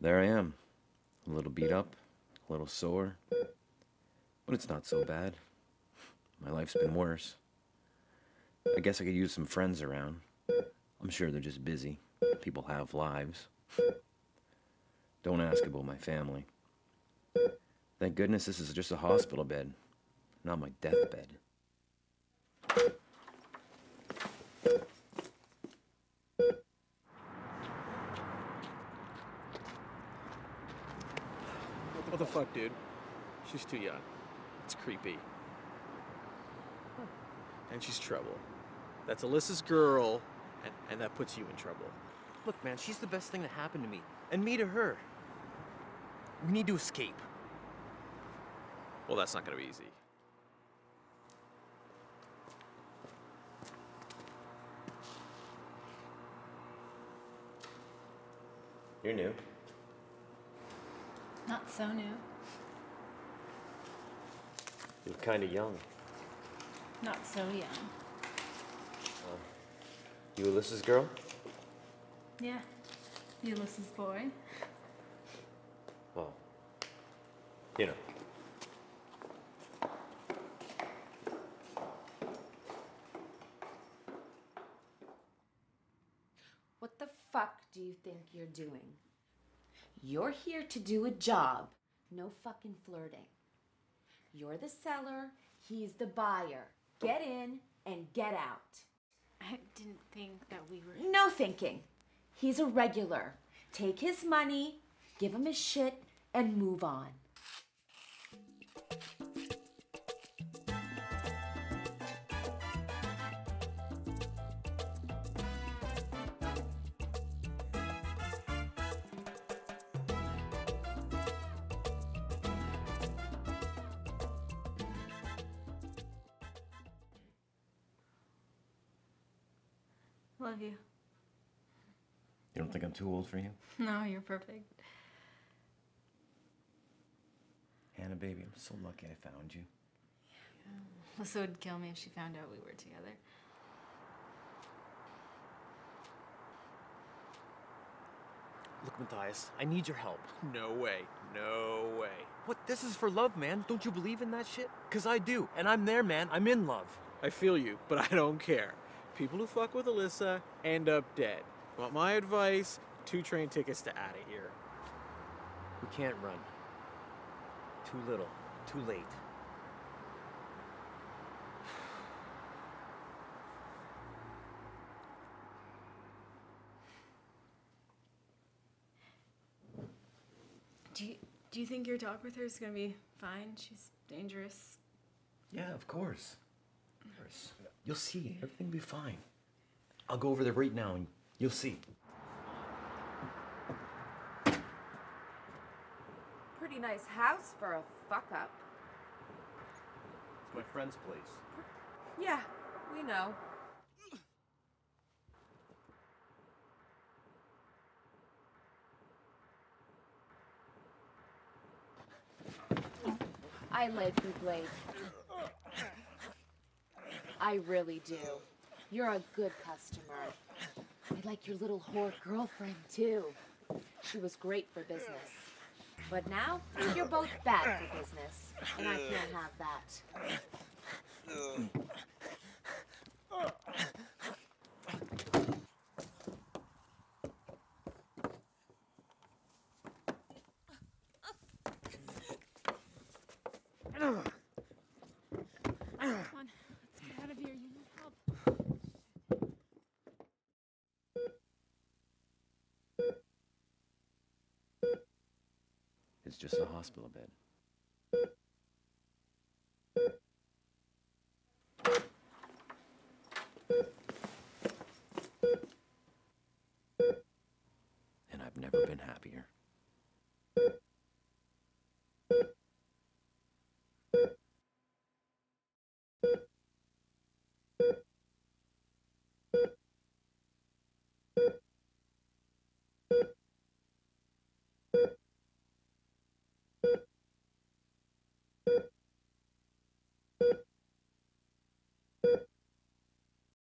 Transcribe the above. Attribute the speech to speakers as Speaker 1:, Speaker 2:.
Speaker 1: There I am. A little beat up, a little sore. But it's not so bad. My life's been worse. I guess I could use some friends around. I'm sure they're just busy. People have lives. Don't ask about my family. Thank goodness this is just a hospital bed, not my deathbed.
Speaker 2: What the fuck, dude? She's too young. It's creepy. And she's trouble. That's Alyssa's girl, and, and that puts you in trouble.
Speaker 3: Look, man, she's the best thing that happened to me. And me to her. We need to escape.
Speaker 2: Well, that's not gonna be easy.
Speaker 1: You're new.
Speaker 4: Not so new.
Speaker 1: You're kind of young.
Speaker 4: Not so young.
Speaker 1: Uh, you Alyssa's girl?
Speaker 4: Yeah. Alyssa's boy.
Speaker 1: Well, you know.
Speaker 5: What the fuck do you think you're doing? You're here to do a job, no fucking flirting. You're the seller, he's the buyer. Get in and get out.
Speaker 4: I didn't think that we were.
Speaker 5: No thinking. He's a regular. Take his money, give him his shit, and move on.
Speaker 4: Love you.
Speaker 1: You don't think I'm too old for you?
Speaker 4: No, you're perfect.
Speaker 1: Hannah, baby, I'm so lucky I found you.
Speaker 4: Alyssa would kill me if she found out we were together.
Speaker 3: Look, Matthias, I need your help.
Speaker 2: No way. No way.
Speaker 3: What? This is for love, man. Don't you believe in that shit? Cause I do. And I'm there, man. I'm in love.
Speaker 2: I feel you, but I don't care. People who fuck with Alyssa end up dead. Want my advice? Two train tickets to out of here.
Speaker 3: We can't run. Too little. Too late.
Speaker 4: Do you, do you think your talk with her is gonna be fine? She's dangerous.
Speaker 1: Yeah, of course. Of. You'll see. Everything will be fine. I'll go over there right now and you'll see.
Speaker 5: Pretty nice house for a fuck up.
Speaker 1: It's my friend's place.
Speaker 5: Yeah, we know. I like you, Blake. I really do. You're a good customer. I like your little whore girlfriend, too. She was great for business. But now, you're both bad for business, and I can't have that.
Speaker 4: Come on, let's get out of here. You need help.
Speaker 1: It's just a hospital bed. And I've never been happier.